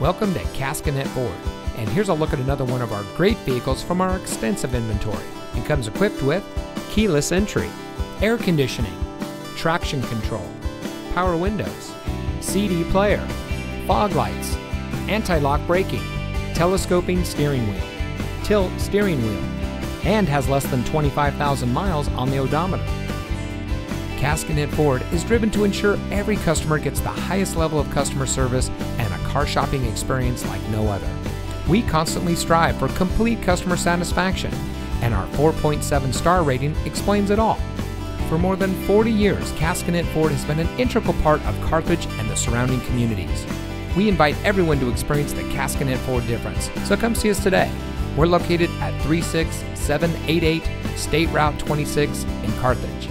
Welcome to Caskinette Ford, and here's a look at another one of our great vehicles from our extensive inventory. It comes equipped with keyless entry, air conditioning, traction control, power windows, CD player, fog lights, anti-lock braking, telescoping steering wheel, tilt steering wheel, and has less than 25,000 miles on the odometer. Caskinette Ford is driven to ensure every customer gets the highest level of customer service car shopping experience like no other. We constantly strive for complete customer satisfaction, and our 4.7 star rating explains it all. For more than 40 years, Caskinette Ford has been an integral part of Carthage and the surrounding communities. We invite everyone to experience the Caskinette Ford difference, so come see us today. We're located at 36788 State Route 26 in Carthage.